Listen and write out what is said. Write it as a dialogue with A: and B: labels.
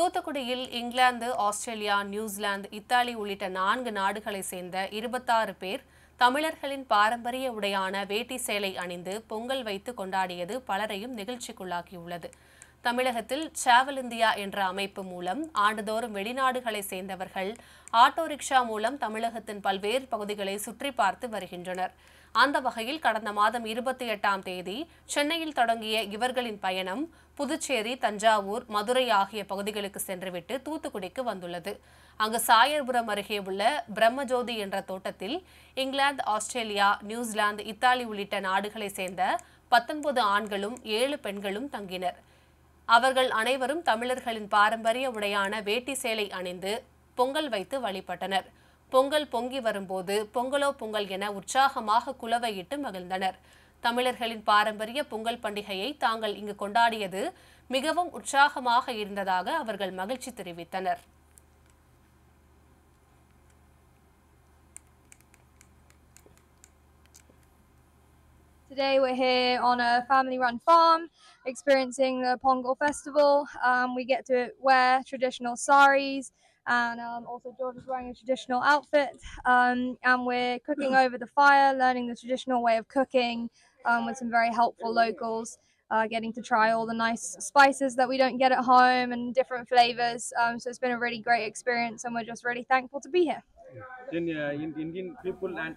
A: தூத்துக்குடியில் England Australia New Zealand Italy உள்ளிட்ட நான்கு நாடுகளை சேர்ந்த இருபத்தாறு பேர் தமிழர்களின் பாரம்பரிய உடையான வேட்டி சேலை அணிந்து பொங்கல் வைத்து கொண்டாடியது பலரையும் நெகிழ்ச்சிக்குள்ளாக்கியுள்ளது. தமிழகத்தில் டிராவல் இந்தியா என்ற அமைப்பு மூலம் ஆண்டுதோறும் வெளிநாடுகளை சேர்ந்தவர்கள் ஆட்டோ ரிக்ஷா மூலம் தமிழகத்தின் பல்வேறு பகுதிகளை சுற்றி பார்த்து வருகின்றனர். அந்த வகையில் கடந்த மாதம் இருபத்தி எட்டாம் தேதி சென்னையில் தொடங்கிய இவர்களின் பயணம் புதுச்சேரி தஞ்சாவூர் மதுரை ஆகிய பகுதிகளுக்கு சென்றுவிட்டு தூத்துக்குடிக்கு வந்துள்ளது. அங்கு சாயர்புரம் அருகே உள்ள பிரம்மஜோதி என்ற தோட்டத்தில் இங்கிலாந்து ஆஸ்திரேலியா நியூசிலாந்து இத்தாலி உள்ளிட்ட நாடுகளை சேர்ந்த பத்தொன்பது ஆண்களும் ஏழு பெண்களும் தங்கினர். அவர்கள் அனைவரும் தமிழர்களின் பாரம்பரிய உடையான வேட்டி சேலை அணிந்து பொங்கல் வைத்து வழிபட்டனர். பொங்கல் பொங்கி வரும்போது பொங்கலோ பொங்கல் என உற்சாகமாக குலவையிட்டு மகிழ்ந்தனர். தமிழர்களின் பாரம்பரிய பொங்கல் பண்டிகையை தாங்கள் இங்கு கொண்டாடியது மிகவும் உற்சாகமாக இருந்ததாக அவர்கள் மகிழ்ச்சி தெரிவித்தனர்.
B: Today we're here on a family-run farm, experiencing the Pongal festival. Um, we get to wear traditional saris, and um, also George is wearing a traditional outfit. Um, and we're cooking over the fire, learning the traditional way of cooking um, with some very helpful locals. Uh, getting to try all the nice spices that we don't get at home and different flavors. Um, so it's been a really great experience, and we're just really thankful to be here.
C: Then uh, Indian people and